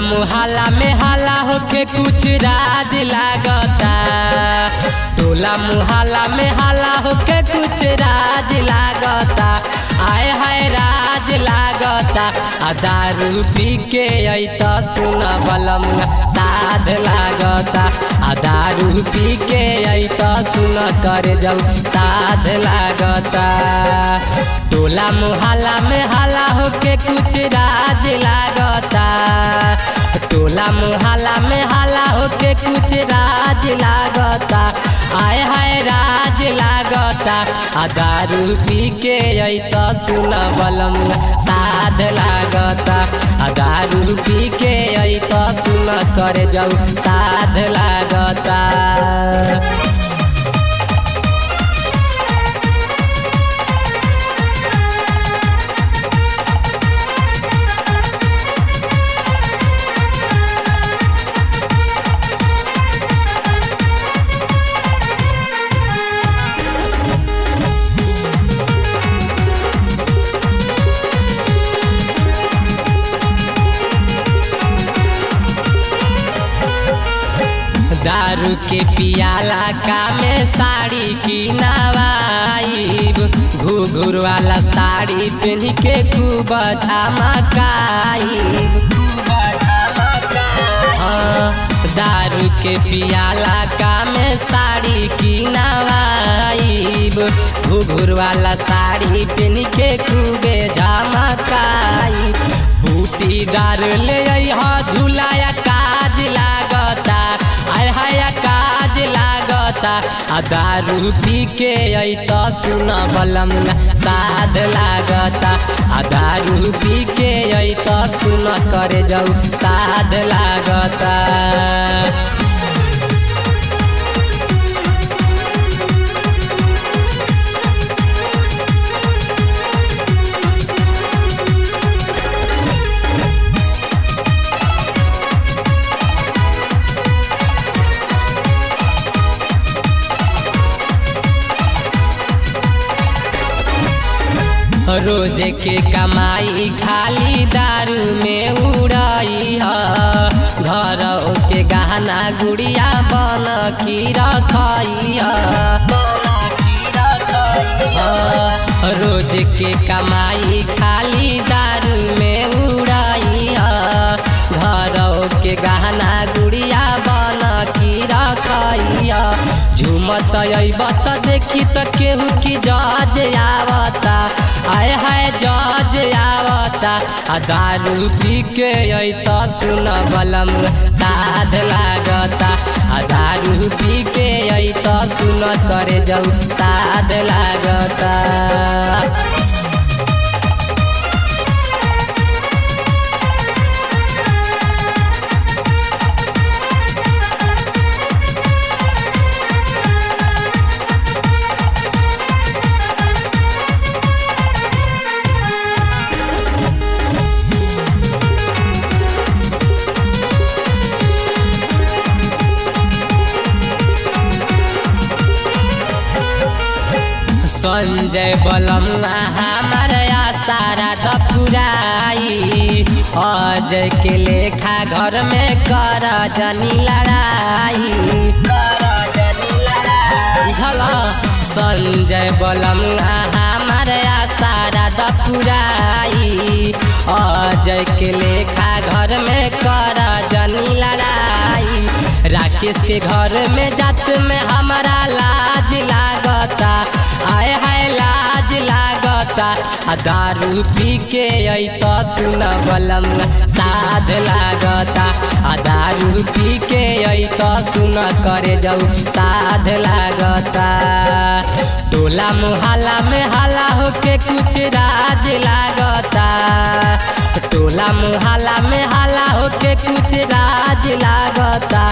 मुहल्ला में हाला होके कुछ राज लागता। टोला मुहल्ला में हाला होके कुछ राज लागता। आय हाय राज लागता। आ पी के अत सुन बलम साध लागता। आ पी के अत सुन कर जाऊ साध लागता। टोला मुहल्ला में हाला होके कुछ राज लागता। टोला मोहला में हाला होके कुछ राज लागता। आय हाय राज लागता। आ दारू पी के अत सुन बलम साध लागता। आ दारू पी के अत सुन कर जाऊ साध लागता। दारू के पियाला का में साड़ी की नवाइब घुघुर वाला साड़ी पहन के खूब धमकाइब हाँ, दारू के पियाला का में साड़ी की नवाइब घुघुर वाला साड़ी पहन के खूबे झमकाइब बूटी दार ले झूलाया काज दारू पी के अत सुन बलम साध लागता। आ दारू पी के अत सुन कर जाऊ, साध लागता। रोज के कमाई खाली दारू में उड़ाई घर के गहना गुड़िया बन की रखाई रोज के कमाई खाली दारू में उड़ाई घर के गहना गुड़िया झूमत अबत देखी तो केहू की जज आवता। आय हाय, जज आवता। आ दारू पी के सुन बलम, साध लागता। आ दारू पी के सुन करे जाऊ साध लागता। संजय बलम हमार सारा दपुराई अजय के लेखा घर में कर जनी लड़ाई संजय बलम हमार सारा दपुराई अजय के लेखा घर में कर जनी लड़ाई राकेश के घर में जात में हमारा लाज लागता दारू पी के अत सुन बलम। साध लागता दारू पी के अत सुन करे जाऊ। साध लागता। टोला मुहल्ला में हाला होके कुछ राज लागता। टोला मुहल्ला में हाला होके कुछ राज लागता।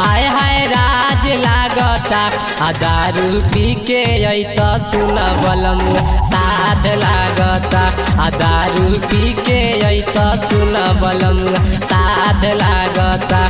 आय हाय राज लागता, आ दारू पी के अत सुन बलम। साध लागता, आ दारू पी के अत सुन बलम। साध लागता